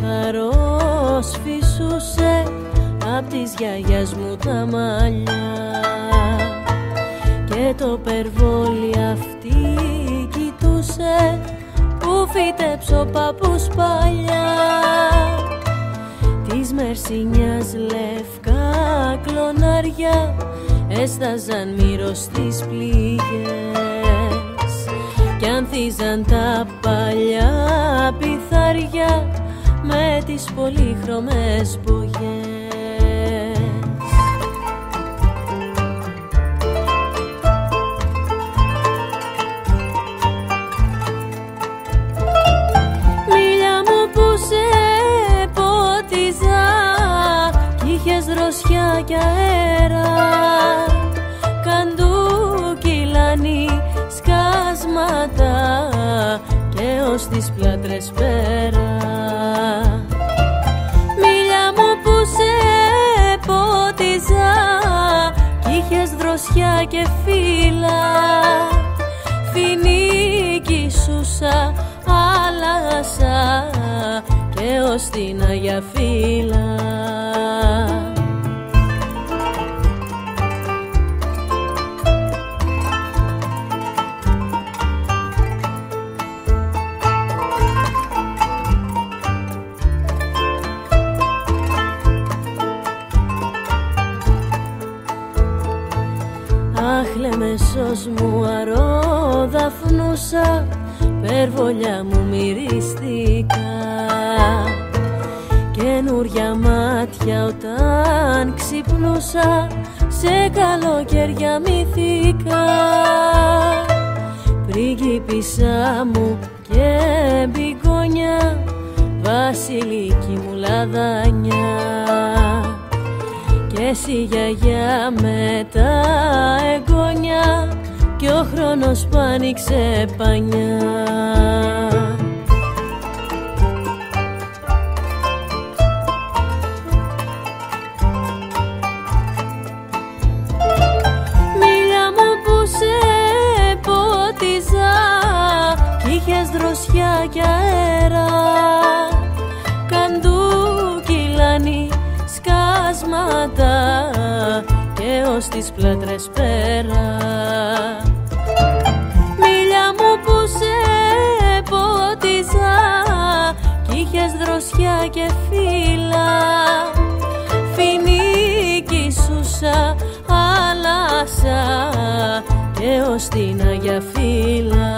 χαρός φυσούσε απ' τις γιαγιάς μου τα μαλλιά. Και το περβόλι αυτή κοιτούσε που φύτεψε ο παππούς παλιά. Της Μερσινιάς λευκά κλονάρια έσταζαν μύρος στις πληγές. Κι ανθίζαν τα παλιά πιθάρια με τις πολύχρωμες μπογιές Μίλια μου που σε ποτίζα κι είχες δροσιά κι αέρα. Καντούκυλανή σκάσματα και ως τις πλάτρες πέρα είχες δροσιά και φύλλα. Φινίκι σούσα άλλασα και ως την Αγία Φύλλα Αχ λεμεσός μου αρόδαφνούσα Περβολιά μου μυρίστηκα Καινούρια μάτια όταν ξυπνούσα Σε καλοκαιριά μυθήκα Πρίγκιπισσα μου και μπικόνια Βασιλική μου λαδάνια και εσύ γιαγιά με τα εγγόνια κι ο χρόνος που άνοιξε πανιά. Μίλια μου που σε ποτίζα κι είχες δροσιά κι αέρα και ως τις πλάτρες πέρα. Μίλια μου που σε ποτίζα κι είχες δροσιά και φύλλα. Φινίκι σούσα άλλασα και ως την Αγία Φύλλα